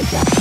Yeah.